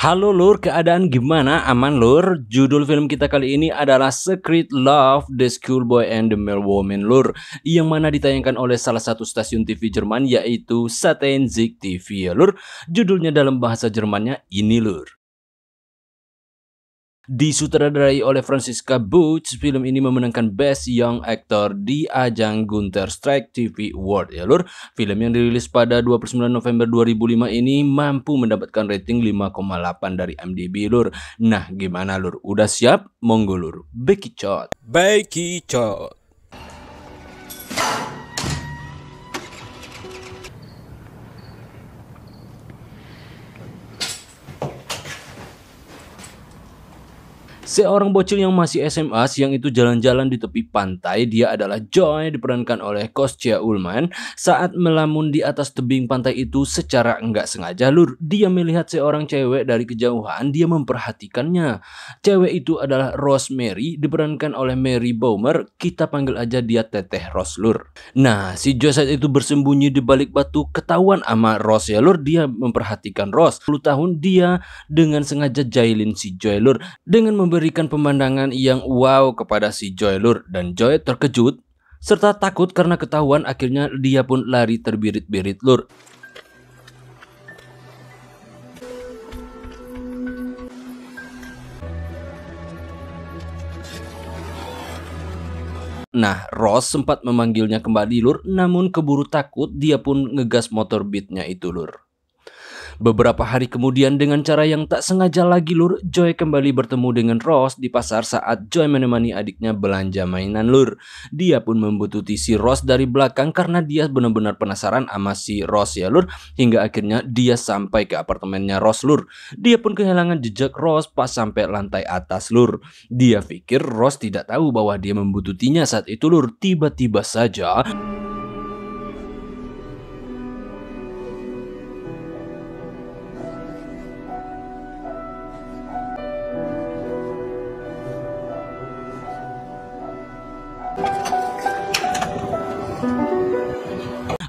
Halo lur, keadaan gimana? Aman lur? Judul film kita kali ini adalah Secret Love, The Schoolboy and the Male Woman lur Yang mana ditayangkan oleh salah satu stasiun TV Jerman yaitu Satenzig TV ya lur Judulnya dalam bahasa Jermannya ini lur Disutradarai oleh Francisca Butch, film ini memenangkan Best Young Actor di ajang Gunther Strike TV Award ya lur. Film yang dirilis pada 29 November 2005 ini mampu mendapatkan rating 5,8 dari IMDb lur. Nah gimana lur? Udah siap? Monggo lur. Becky Chot. Becky Chot. Seorang bocil yang masih SMA siang itu jalan-jalan di tepi pantai. Dia adalah Joy diperankan oleh Kostya Ulman. Saat melamun di atas tebing pantai itu secara enggak sengaja lur. Dia melihat seorang cewek dari kejauhan. Dia memperhatikannya. Cewek itu adalah Rosemary diperankan oleh Mary Baumer. Kita panggil aja dia Teteh Rose lur. Nah si Joy saat itu bersembunyi di balik batu ketahuan sama Rose ya lur. Dia memperhatikan Rose. 10 tahun dia dengan sengaja jailin si Joy lur. Dengan memberi memberikan pemandangan yang wow kepada si Joy Lur dan Joy terkejut serta takut karena ketahuan akhirnya dia pun lari terbirit-birit Lur. Nah, Ross sempat memanggilnya kembali Lur, namun keburu takut dia pun ngegas motor beatnya itu Lur. Beberapa hari kemudian dengan cara yang tak sengaja lagi lur, Joy kembali bertemu dengan Ross di pasar saat Joy menemani adiknya belanja mainan lur. Dia pun membutuhkan si Ross dari belakang karena dia benar-benar penasaran sama si Ross ya lur. Hingga akhirnya dia sampai ke apartemennya Ross lur. Dia pun kehilangan jejak Ross pas sampai lantai atas lur. Dia pikir Ross tidak tahu bahwa dia membutuhkannya saat itu lur. Tiba-tiba saja...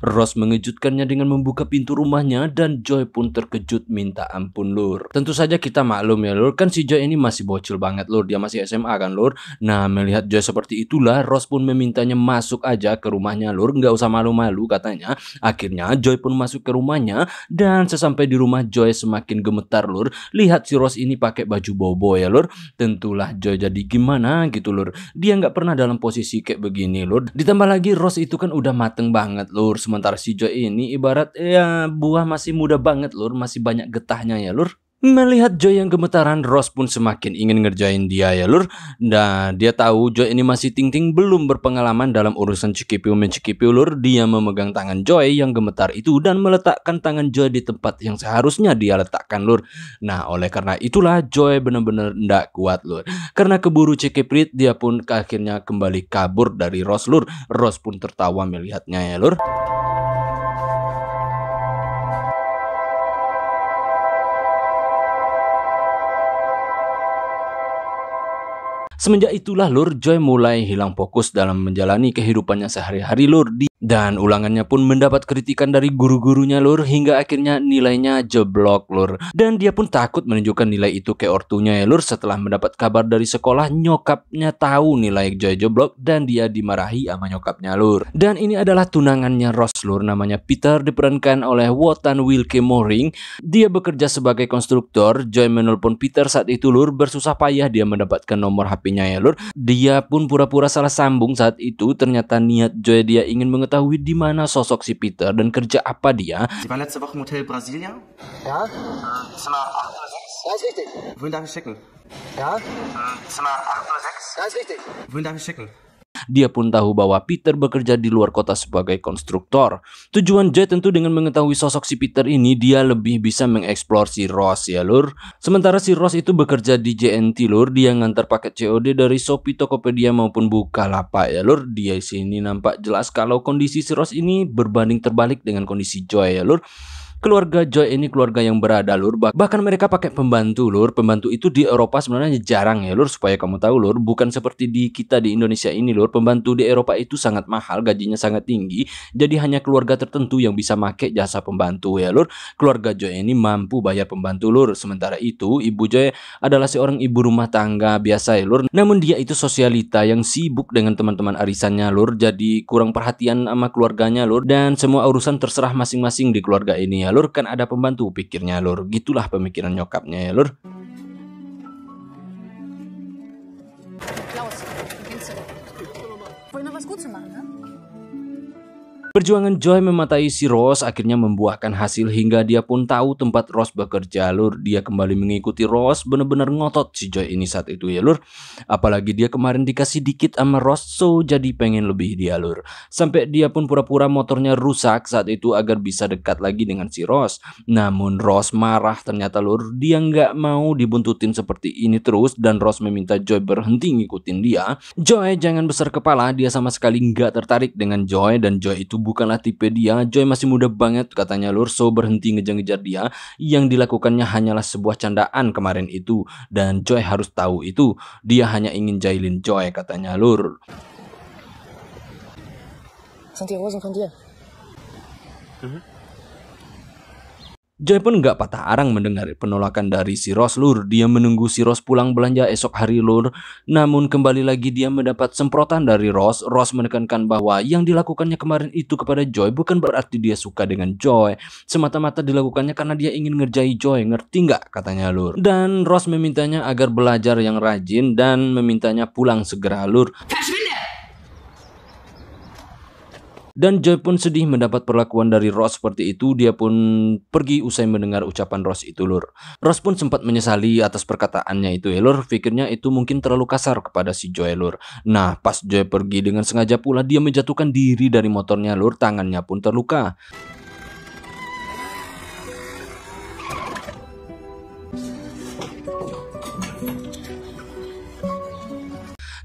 Ross mengejutkannya dengan membuka pintu rumahnya dan Joy pun terkejut minta ampun lur. Tentu saja kita maklum ya lur, kan si Joy ini masih bocil banget lur, dia masih SMA kan lur. Nah melihat Joy seperti itulah Ross pun memintanya masuk aja ke rumahnya lur, nggak usah malu-malu katanya. Akhirnya Joy pun masuk ke rumahnya dan sesampai di rumah Joy semakin gemetar lur. Lihat si Ross ini pakai baju bobo ya lur. Tentulah Joy jadi gimana gitu lur. Dia nggak pernah dalam posisi kayak begini lur. Ditambah lagi Ross itu kan udah mateng banget lur sementara si Joy ini ibarat ya buah masih muda banget lur, masih banyak getahnya ya lur. Melihat Joy yang gemetaran, Ross pun semakin ingin ngerjain dia ya lur. Nah, dia tahu Joy ini masih ting-ting belum berpengalaman dalam urusan cekipiu mencikipiu lur. Dia memegang tangan Joy yang gemetar itu dan meletakkan tangan Joy di tempat yang seharusnya dia letakkan lur. Nah, oleh karena itulah Joy benar-benar ndak kuat lur. Karena keburu cekiprit, dia pun akhirnya kembali kabur dari Ross lur. Ross pun tertawa melihatnya ya lur. Semenjak itulah Lur Joy mulai hilang fokus dalam menjalani kehidupannya sehari-hari Lur di dan ulangannya pun mendapat kritikan dari guru-gurunya lur hingga akhirnya nilainya jeblok lur. Dan dia pun takut menunjukkan nilai itu ke ortunya ya lur setelah mendapat kabar dari sekolah nyokapnya tahu nilai Joy jeblok dan dia dimarahi sama nyokapnya lur. Dan ini adalah tunangannya Ross lur namanya Peter diperankan oleh Wotan Wilke Moring. Dia bekerja sebagai konstruktor. Joy menelpon Peter saat itu lur bersusah payah dia mendapatkan nomor HP-nya ya lur. Dia pun pura-pura salah sambung saat itu ternyata niat Joy dia ingin mengetahui di mana sosok si Peter dan kerja apa dia. Sie waren letzte Woche im Hotel Brasilia? Ja. Zimmer 806. Ja, ist richtig. Wohin darf ich schicken? Ja. Zimmer 806. Ja, ist richtig. Wohin darf ich schicken? Dia pun tahu bahwa Peter bekerja di luar kota sebagai konstruktor. Tujuan Joy tentu dengan mengetahui sosok si Peter ini, dia lebih bisa mengeksplor si Ross ya lur. Sementara si Ross itu bekerja di JNT lur, dia ngantar paket COD dari Shopee, Tokopedia maupun Bukalapak ya lur. Dia sini nampak jelas kalau kondisi si Ross ini berbanding terbalik dengan kondisi Joy ya lur. Keluarga Joy ini keluarga yang berada lur. Bahkan mereka pakai pembantu lur. Pembantu itu di Eropa sebenarnya jarang ya lur. Supaya kamu tahu lur. Bukan seperti di kita di Indonesia ini lur. Pembantu di Eropa itu sangat mahal. Gajinya sangat tinggi. Jadi hanya keluarga tertentu yang bisa make jasa pembantu ya lur. Keluarga Joy ini mampu bayar pembantu lur. Sementara itu ibu Joy adalah seorang ibu rumah tangga biasa ya lur. Namun dia itu sosialita yang sibuk dengan teman-teman arisannya lur. Jadi kurang perhatian sama keluarganya lur. Dan semua urusan terserah masing-masing di keluarga ini ya lur kan ada pembantu pikirnya lur. Gitulah pemikiran nyokapnya ya lur Perjuangan Joy mematai si Rose akhirnya membuahkan hasil hingga dia pun tahu tempat Rose bekerja lur. Dia kembali mengikuti Rose benar-benar ngotot si Joy ini saat itu ya lur. Apalagi dia kemarin dikasih dikit sama Rose so jadi pengen lebih dia lur. Sampai dia pun pura-pura motornya rusak saat itu agar bisa dekat lagi dengan si Rose. Namun Rose marah ternyata lur. Dia nggak mau dibuntutin seperti ini terus dan Rose meminta Joy berhenti ngikutin dia. Joy jangan besar kepala dia sama sekali nggak tertarik dengan Joy dan Joy itu bukanlah tipe dia. Joy masih muda banget katanya lur. So berhenti ngejar-ngejar dia. Yang dilakukannya hanyalah sebuah candaan kemarin itu. Dan Joy harus tahu itu. Dia hanya ingin jailin Joy katanya lur. Sind die Hosen von dir? Joy pun nggak patah arang mendengar penolakan dari si Ros lur. Dia menunggu si Ros pulang belanja esok hari lur. Namun kembali lagi dia mendapat semprotan dari Ros. Ros menekankan bahwa yang dilakukannya kemarin itu kepada Joy bukan berarti dia suka dengan Joy. Semata-mata dilakukannya karena dia ingin ngerjai Joy. Ngerti nggak katanya lur. Dan Ros memintanya agar belajar yang rajin dan memintanya pulang segera lur. Dan Joy pun sedih mendapat perlakuan dari Ross seperti itu. Dia pun pergi usai mendengar ucapan Ross itu, Lur. Ross pun sempat menyesali atas perkataannya itu, ya, Lur. Pikirnya itu mungkin terlalu kasar kepada si Joy, Lur. Nah, pas Joy pergi dengan sengaja pula dia menjatuhkan diri dari motornya, Lur. Tangannya pun terluka.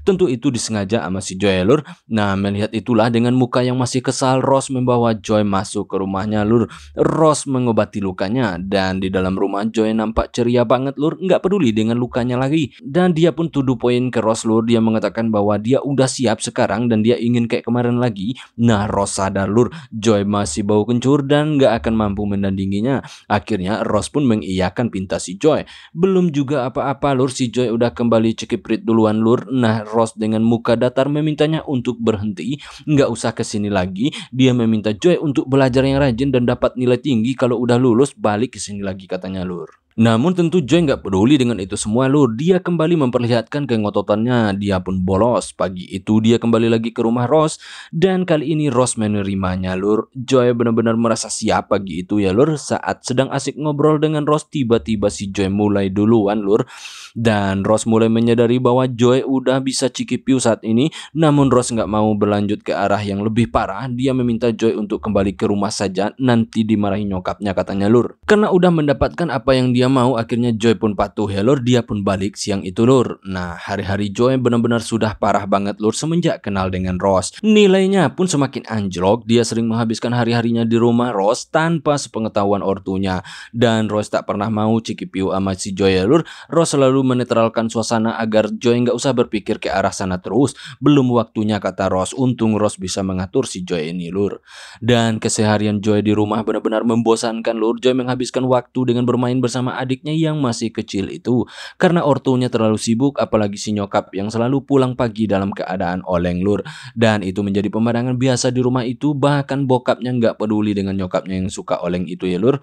Tentu itu disengaja sama si Joy lur. Nah melihat itulah dengan muka yang masih kesal Ross membawa Joy masuk ke rumahnya lur. Ross mengobati lukanya dan di dalam rumah Joy nampak ceria banget lur. Nggak peduli dengan lukanya lagi. Dan dia pun tuduh poin ke Ross lur. Dia mengatakan bahwa dia udah siap sekarang dan dia ingin kayak kemarin lagi. Nah Ross sadar lur. Joy masih bau kencur dan nggak akan mampu mendandinginya. Akhirnya Ross pun mengiyakan pinta si Joy. Belum juga apa-apa lur si Joy udah kembali cekiprit duluan lur. Nah Ross dengan muka datar memintanya untuk berhenti, nggak usah ke sini lagi. Dia meminta Joy untuk belajar yang rajin dan dapat nilai tinggi kalau udah lulus balik ke sini lagi katanya lur. Namun tentu Joy nggak peduli dengan itu semua lur. Dia kembali memperlihatkan kengototannya. Dia pun bolos. Pagi itu dia kembali lagi ke rumah Ross. Dan kali ini Ross menerimanya lur. Joy benar-benar merasa siap pagi itu ya lur. Saat sedang asik ngobrol dengan Ross tiba-tiba si Joy mulai duluan lur. Dan Ross mulai menyadari bahwa Joy udah bisa cikipiu saat ini. Namun Ross nggak mau berlanjut ke arah yang lebih parah. Dia meminta Joy untuk kembali ke rumah saja. Nanti dimarahi nyokapnya katanya lur. Karena udah mendapatkan apa yang dia mau akhirnya Joy pun patuh ya lur. Dia pun balik siang itu lur. Nah hari-hari Joy benar-benar sudah parah banget lur semenjak kenal dengan Ross. Nilainya pun semakin anjlok. Dia sering menghabiskan hari-harinya di rumah Ross tanpa sepengetahuan ortunya. Dan Ross tak pernah mau cikipiu sama si Joy ya lur. Ross selalu menetralkan suasana agar Joy nggak usah berpikir ke arah sana terus. Belum waktunya kata Ross. Untung Ross bisa mengatur si Joy ini lur. Dan keseharian Joy di rumah benar-benar membosankan lur. Joy menghabiskan waktu dengan bermain bersama adiknya yang masih kecil itu. Karena ortunya terlalu sibuk apalagi si nyokap yang selalu pulang pagi dalam keadaan oleng lur. Dan itu menjadi pemandangan biasa di rumah itu bahkan bokapnya nggak peduli dengan nyokapnya yang suka oleng itu ya lur.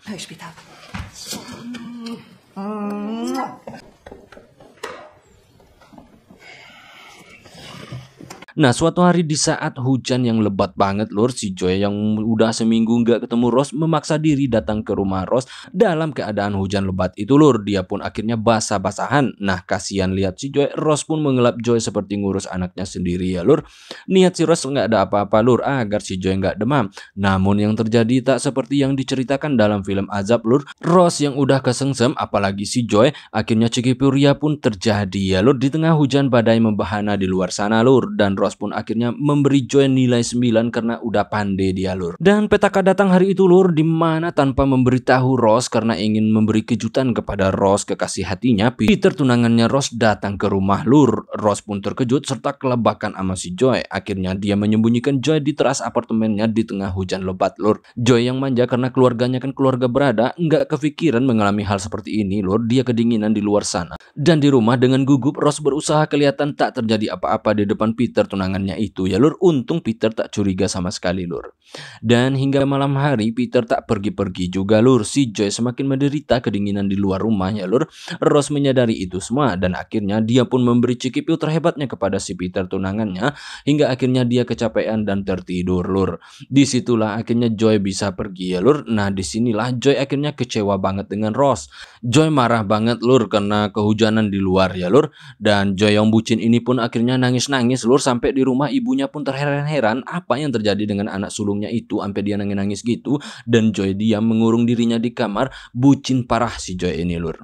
Nah suatu hari di saat hujan yang lebat banget lur si Joy yang udah seminggu nggak ketemu Ros memaksa diri datang ke rumah Ros dalam keadaan hujan lebat itu lur. Dia pun akhirnya basah-basahan. Nah kasihan lihat si Joy Ros pun mengelap Joy seperti ngurus anaknya sendiri ya lur. Niat si Ros nggak ada apa-apa lur agar si Joy nggak demam. Namun yang terjadi tak seperti yang diceritakan dalam film Azab lur. Ros yang udah kesengsem apalagi si Joy akhirnya Cikipuria pun terjadi ya lur. Di tengah hujan badai membahana di luar sana lur. Dan Ross pun akhirnya memberi Joy nilai 9 karena udah pandai dia lur. Dan petaka datang hari itu lur di mana tanpa memberitahu Ross karena ingin memberi kejutan kepada Ross kekasih hatinya, Peter tunangannya Ross datang ke rumah lur. Ross pun terkejut serta kelebakan sama si Joy. Akhirnya dia menyembunyikan Joy di teras apartemennya di tengah hujan lebat lur. Joy yang manja karena keluarganya kan keluarga berada, nggak kepikiran mengalami hal seperti ini lur. Dia kedinginan di luar sana. Dan di rumah dengan gugup Ross berusaha kelihatan tak terjadi apa-apa di depan Peter tunangannya itu ya lur. Untung Peter tak curiga sama sekali lur. Dan hingga malam hari Peter tak pergi-pergi juga lur. Si Joy semakin menderita kedinginan di luar rumahnya lur. Ross menyadari itu semua dan akhirnya dia pun memberi cikipil terhebatnya kepada si Peter tunangannya hingga akhirnya dia kecapean dan tertidur lur. Di situlah akhirnya Joy bisa pergi ya lur. Nah di sinilah Joy akhirnya kecewa banget dengan Ross. Joy marah banget lur karena kehujanan di luar ya lur. Dan Joy yang bucin ini pun akhirnya nangis-nangis lur sampai di rumah ibunya pun terheran-heran apa yang terjadi dengan anak sulungnya itu sampai dia nangis-nangis gitu dan Joy diam mengurung dirinya di kamar bucin parah si Joy ini lur.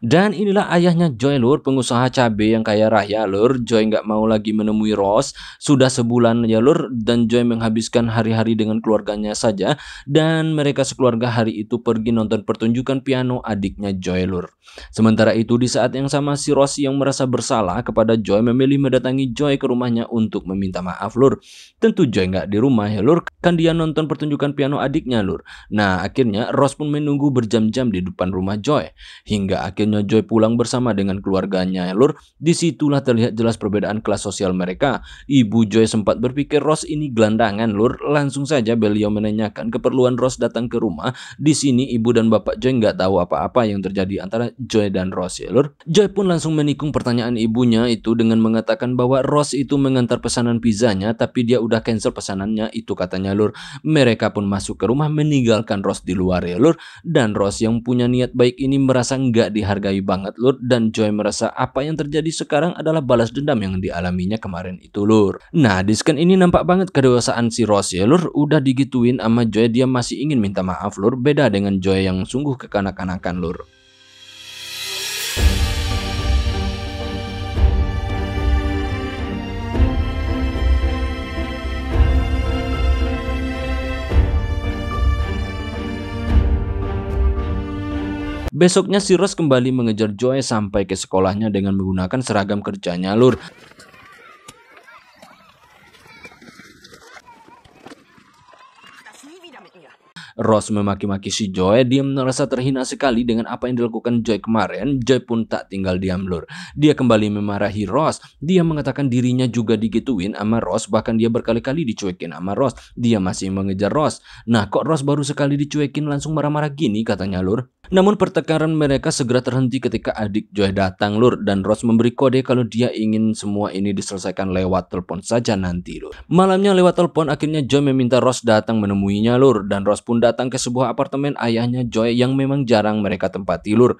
Dan inilah ayahnya Joy lur, pengusaha cabe yang kaya raya lur. Joy nggak mau lagi menemui Ross. Sudah sebulan ya lur, dan Joy menghabiskan hari-hari dengan keluarganya saja. Dan mereka sekeluarga hari itu pergi nonton pertunjukan piano adiknya Joy lur. Sementara itu di saat yang sama si Ross yang merasa bersalah kepada Joy memilih mendatangi Joy ke rumahnya untuk meminta maaf lur. Tentu Joy nggak di rumah ya lur, kan dia nonton pertunjukan piano adiknya lur. Nah akhirnya Ross pun menunggu berjam-jam di depan rumah Joy. Hingga akhirnya Joy pulang bersama dengan keluarganya ya lur. Di situlah terlihat jelas perbedaan kelas sosial mereka. Ibu Joy sempat berpikir Ross ini gelandangan lur. Langsung saja beliau menanyakan keperluan Ross datang ke rumah. Di sini ibu dan bapak Joy nggak tahu apa-apa yang terjadi antara Joy dan Ross ya lur. Joy pun langsung menikung pertanyaan ibunya itu dengan mengatakan bahwa Ross itu mengantar pesanan pizzanya tapi dia udah cancel pesanannya itu katanya lur. Mereka pun masuk ke rumah meninggalkan Ross di luar ya lur. Dan Ross yang punya niat baik ini merasa nggak dihargai banget lur dan Joy merasa apa yang terjadi sekarang adalah balas dendam yang dialaminya kemarin itu lur. Nah di scan ini nampak banget kedewasaan si Ross ya lur udah digituin sama Joy dia masih ingin minta maaf lur beda dengan Joy yang sungguh kekanak-kanakan lur. Besoknya si Ross kembali mengejar Joy sampai ke sekolahnya dengan menggunakan seragam kerjanya lur. Ross memaki-maki si Joy, dia merasa terhina sekali dengan apa yang dilakukan Joy kemarin. Joy pun tak tinggal diam lur. Dia kembali memarahi Ross. Dia mengatakan dirinya juga digituin sama Ross, bahkan dia berkali-kali dicuekin sama Ross. Dia masih mengejar Ross. Nah kok Ross baru sekali dicuekin langsung marah-marah gini katanya lur. Namun pertengkaran mereka segera terhenti ketika adik Joy datang lur dan Ross memberi kode kalau dia ingin semua ini diselesaikan lewat telepon saja nanti lur. Malamnya lewat telepon akhirnya Joy meminta Ross datang menemuinya lur dan Ross pun datang ke sebuah apartemen ayahnya Joy yang memang jarang mereka tempati lur.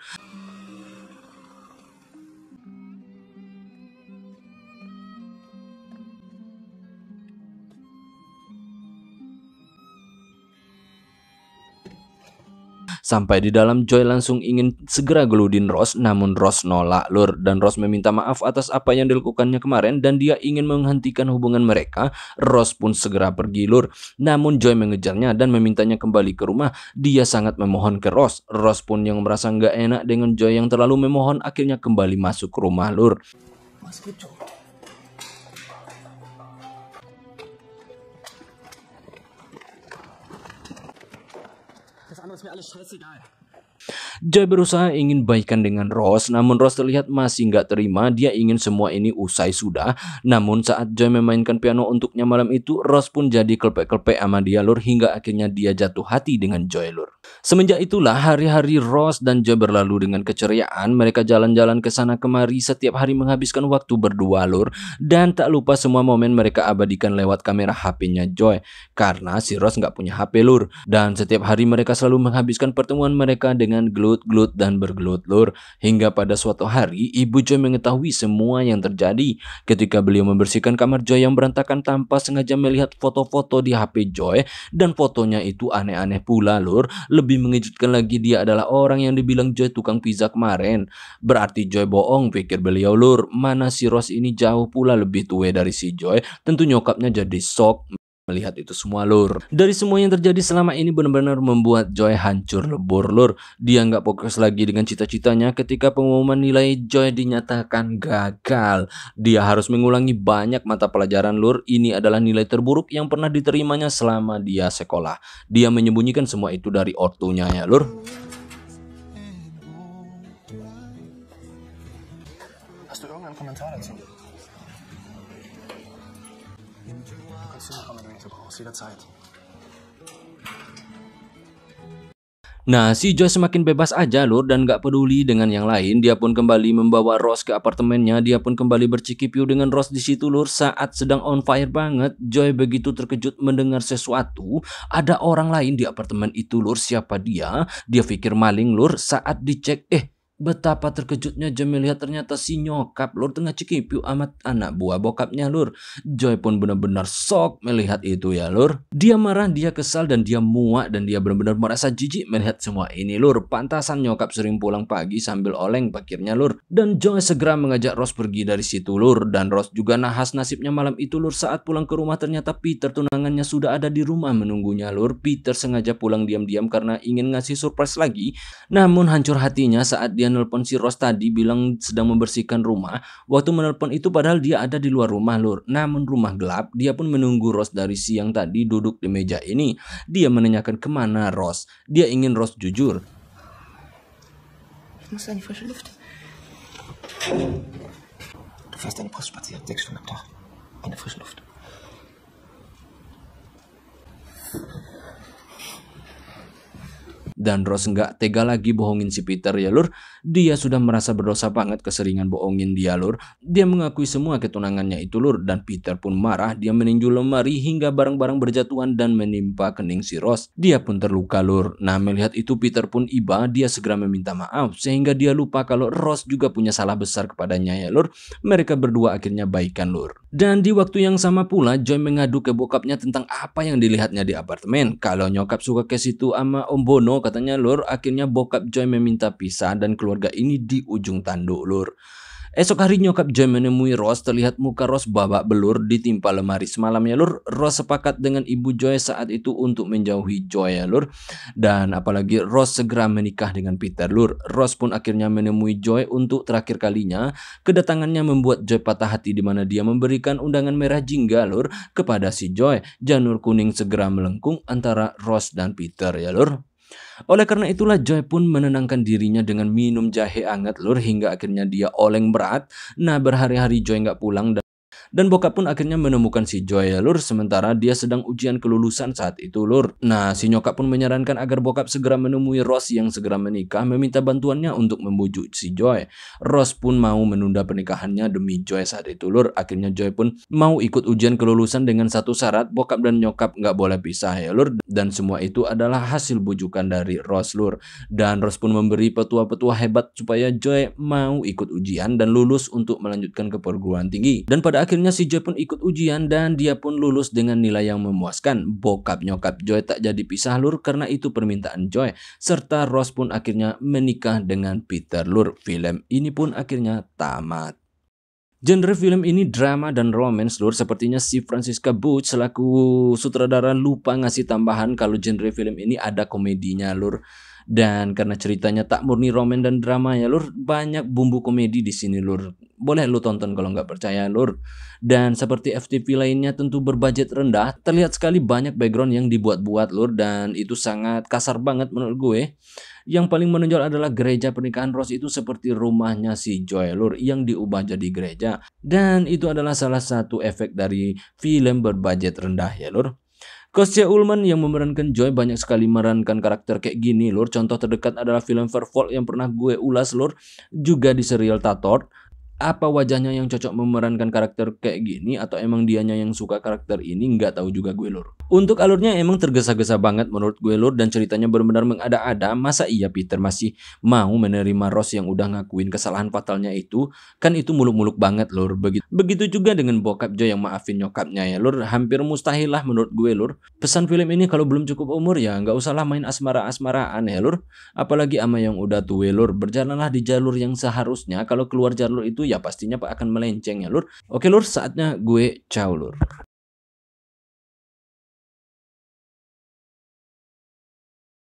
Sampai di dalam Joy langsung ingin segera geludin Ross namun Ross nolak lur dan Ross meminta maaf atas apa yang dilakukannya kemarin dan dia ingin menghentikan hubungan mereka. Ross pun segera pergi lur. Namun Joy mengejarnya dan memintanya kembali ke rumah. Dia sangat memohon ke Ross. Ross pun yang merasa nggak enak dengan Joy yang terlalu memohon akhirnya kembali masuk ke rumah lur. Gibt andere ist mir alles scheißegal. Joy berusaha ingin baikan dengan Ross, namun Ross terlihat masih nggak terima. Dia ingin semua ini usai sudah. Namun saat Joy memainkan piano untuknya malam itu, Ross pun jadi kelpek-kelpek sama dia lur hingga akhirnya dia jatuh hati dengan Joy lur. Semenjak itulah hari-hari Ross dan Joy berlalu dengan keceriaan. Mereka jalan-jalan ke sana kemari setiap hari menghabiskan waktu berdua lur. Dan tak lupa semua momen mereka abadikan lewat kamera HP-nya Joy. Karena si Ross nggak punya HP lur. Dan setiap hari mereka selalu menghabiskan pertemuan mereka dengan gelut-gelut dan bergelut lur. Hingga pada suatu hari ibu Joy mengetahui semua yang terjadi. Ketika beliau membersihkan kamar Joy yang berantakan tanpa sengaja melihat foto-foto di HP Joy. Dan fotonya itu aneh-aneh pula lur. Lebih mengejutkan lagi dia adalah orang yang dibilang Joy tukang pizza kemarin. Berarti Joy bohong pikir beliau lur. Mana si Ross ini jauh pula lebih tua dari si Joy. Tentu nyokapnya jadi shock melihat itu semua lur. Dari semua yang terjadi selama ini benar-benar membuat Joy hancur lebur lur. Dia nggak fokus lagi dengan cita-citanya ketika pengumuman nilai Joy dinyatakan gagal. Dia harus mengulangi banyak mata pelajaran lur. Ini adalah nilai terburuk yang pernah diterimanya selama dia sekolah. Dia menyembunyikan semua itu dari ortunya ya lur. Brauchst, jederzeit. Nah, si Joy semakin bebas aja lur dan gak peduli dengan yang lain. Dia pun kembali membawa Ross ke apartemennya. Dia pun kembali bercikipiu dengan Ross di situ lur saat sedang on fire banget. Joy begitu terkejut mendengar sesuatu. Ada orang lain di apartemen itu lur. Siapa dia? Dia pikir maling lur saat dicek. Eh, Betapa terkejutnya Joy melihat ternyata si nyokap lur tengah cekipiu amat anak buah bokapnya lur. Joy pun benar-benar sok melihat itu ya lur. Dia marah, dia kesal dan dia muak dan dia benar-benar merasa jijik melihat semua ini lur. Pantasan nyokap sering pulang pagi sambil oleng pikirnya lur. Dan Joy segera mengajak Ross pergi dari situ lur. Dan Ross juga nahas nasibnya malam itu lur saat pulang ke rumah ternyata Peter tunangannya sudah ada di rumah menunggunya lur. Peter sengaja pulang diam-diam karena ingin ngasih surprise lagi. Namun hancur hatinya saat dia nelpon si Ros tadi bilang sedang membersihkan rumah. Waktu menelpon itu padahal dia ada di luar rumah lur. Namun rumah gelap, dia pun menunggu Ros dari siang tadi duduk di meja ini. Dia menanyakan ke mana Ros. Dia ingin Ros jujur. Ich muss in die frische Luft. Du fährst deine Post spazieren, sechs Stunden am Tag. In der frischen Luft. Dan Rose nggak tega lagi bohongin si Peter ya lur. Dia sudah merasa berdosa banget keseringan bohongin dia lur. Dia mengakui semua ketunangannya itu lur. Dan Peter pun marah. Dia meninju lemari hingga barang-barang berjatuhan dan menimpa kening si Rose. Dia pun terluka lur. Nah melihat itu Peter pun iba. Dia segera meminta maaf. Sehingga dia lupa kalau Rose juga punya salah besar kepadanya ya lur. Mereka berdua akhirnya baikan lur. Dan di waktu yang sama pula Joy mengadu ke bokapnya tentang apa yang dilihatnya di apartemen. Kalau nyokap suka ke situ sama Om Bono katanya lur akhirnya bokap Joy meminta pisah dan keluarga ini di ujung tanduk lur. Esok hari nyokap Joy menemui Ross terlihat muka Ross babak belur ditimpa lemari semalam ya lur. Ross sepakat dengan ibu Joy saat itu untuk menjauhi Joy ya lur. Dan apalagi Ross segera menikah dengan Peter lur. Ross pun akhirnya menemui Joy untuk terakhir kalinya. Kedatangannya membuat Joy patah hati di mana dia memberikan undangan merah jingga lur kepada si Joy. Janur kuning segera melengkung antara Ross dan Peter ya lur. Oleh karena itulah Joy pun menenangkan dirinya dengan minum jahe hangat lur hingga akhirnya dia oleng berat. Nah berhari-hari Joy nggak pulang dan bokap pun akhirnya menemukan si Joy ya lur sementara dia sedang ujian kelulusan saat itu lur. Nah si nyokap pun menyarankan agar bokap segera menemui Ross yang segera menikah meminta bantuannya untuk membujuk si Joy. Ross pun mau menunda pernikahannya demi Joy saat itu lur. Akhirnya Joy pun mau ikut ujian kelulusan dengan satu syarat bokap dan nyokap nggak boleh pisah ya lur. Dan semua itu adalah hasil bujukan dari Ross lur. Dan Ross pun memberi petua-petua hebat supaya Joy mau ikut ujian dan lulus untuk melanjutkan ke perguruan tinggi. Dan pada akhirnya Akhirnya si Joy pun ikut ujian dan dia pun lulus dengan nilai yang memuaskan. Bokap nyokap Joy tak jadi pisah lur karena itu permintaan Joy. Serta Ross pun akhirnya menikah dengan Peter lur. Film ini pun akhirnya tamat. Genre film ini drama dan romance lur sepertinya si Francisca Butch selaku sutradara lupa ngasih tambahan kalau genre film ini ada komedinya lur dan karena ceritanya tak murni roman dan drama ya lur banyak bumbu komedi di sini lur boleh lu tonton kalau nggak percaya lur dan seperti FTV lainnya tentu berbudget rendah terlihat sekali banyak background yang dibuat-buat lur dan itu sangat kasar banget menurut gue yang paling menonjol adalah gereja pernikahan Rose itu seperti rumahnya si Joy Lur yang diubah jadi gereja. Dan itu adalah salah satu efek dari film berbudget rendah ya Lur. Kostya Ullman yang memerankan Joy banyak sekali memerankan karakter kayak gini lur. Contoh terdekat adalah film Vervolt yang pernah gue ulas lur. Juga di serial Tatort apa wajahnya yang cocok memerankan karakter kayak gini atau emang dianya yang suka karakter ini nggak tahu juga gue lur. Untuk alurnya emang tergesa-gesa banget menurut gue lur dan ceritanya benar-benar mengada-ada. Masa iya Peter masih mau menerima Ross yang udah ngakuin kesalahan fatalnya itu? Kan itu muluk-muluk banget lur. Begitu, begitu juga dengan bokap Joe yang maafin nyokapnya ya lur. Hampir mustahil lah menurut gue lur. Pesan film ini kalau belum cukup umur ya nggak usahlah main asmara-asmaraan ya lur. Apalagi ama yang udah tua lur. Berjalanlah di jalur yang seharusnya. Kalau keluar jalur itu ya pastinya Pak akan melenceng ya lur. Oke lur, saatnya gue ciao lur.